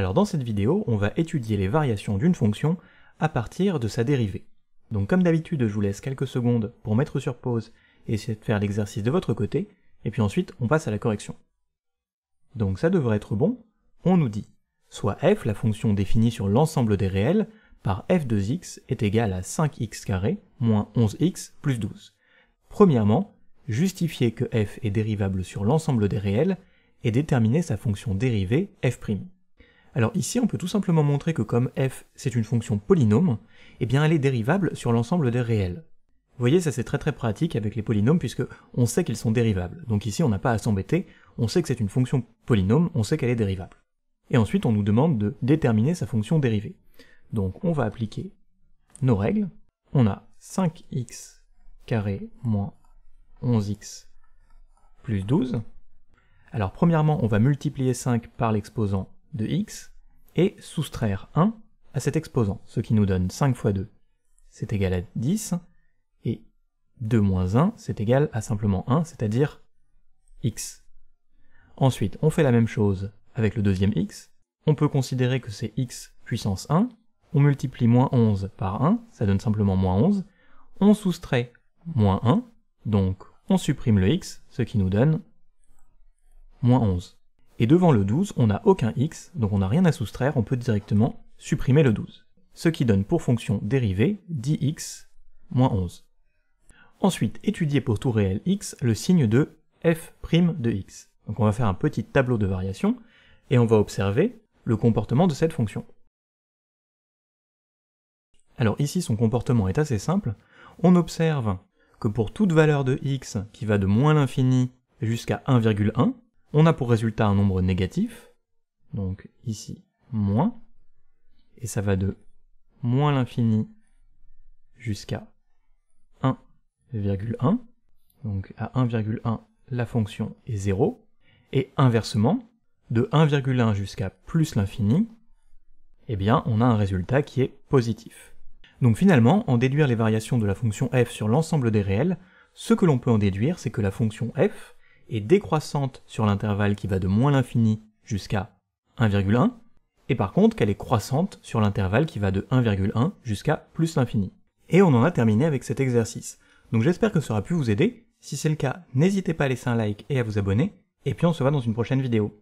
Alors dans cette vidéo, on va étudier les variations d'une fonction à partir de sa dérivée. Donc comme d'habitude, je vous laisse quelques secondes pour mettre sur pause et essayer de faire l'exercice de votre côté, et puis ensuite on passe à la correction. Donc ça devrait être bon, on nous dit soit f, la fonction définie sur l'ensemble des réels, par f de x est égal à 5x carré moins 11x plus 12. Premièrement, justifier que f est dérivable sur l'ensemble des réels et déterminer sa fonction dérivée f'. Alors ici, on peut tout simplement montrer que comme f c'est une fonction polynôme, eh bien elle est dérivable sur l'ensemble des réels. Vous voyez, ça c'est très très pratique avec les polynômes puisque on sait qu'ils sont dérivables. Donc ici, on n'a pas à s'embêter, on sait que c'est une fonction polynôme, on sait qu'elle est dérivable. Et ensuite, on nous demande de déterminer sa fonction dérivée. Donc on va appliquer nos règles. On a 5x carré moins 11x plus 12. Alors premièrement, on va multiplier 5 par l'exposant de x et soustraire 1 à cet exposant, ce qui nous donne 5 fois 2, c'est égal à 10, et 2 moins 1, c'est égal à simplement 1, c'est-à-dire x. Ensuite, on fait la même chose avec le deuxième x, on peut considérer que c'est x puissance 1, on multiplie moins 11 par 1, ça donne simplement moins 11, on soustrait moins 1, donc on supprime le x, ce qui nous donne moins 11. Et devant le 12, on n'a aucun x, donc on n'a rien à soustraire, on peut directement supprimer le 12. Ce qui donne pour fonction dérivée 10x moins 11. Ensuite, étudier pour tout réel x le signe de f' de x. Donc on va faire un petit tableau de variation, et on va observer le comportement de cette fonction. Alors ici, son comportement est assez simple. On observe que pour toute valeur de x qui va de moins l'infini jusqu'à 1,1, on a pour résultat un nombre négatif, donc ici moins, et ça va de moins l'infini jusqu'à 1,1, donc à 1,1 la fonction est 0, et inversement, de 1,1 jusqu'à plus l'infini, eh bien on a un résultat qui est positif. Donc finalement, en déduire les variations de la fonction f sur l'ensemble des réels, ce que l'on peut en déduire, c'est que la fonction f est décroissante sur l'intervalle qui va de moins l'infini jusqu'à 1,1, et par contre qu'elle est croissante sur l'intervalle qui va de 1,1 jusqu'à plus l'infini. Et on en a terminé avec cet exercice. Donc j'espère que ça aura pu vous aider. Si c'est le cas, n'hésitez pas à laisser un like et à vous abonner, et puis on se voit dans une prochaine vidéo.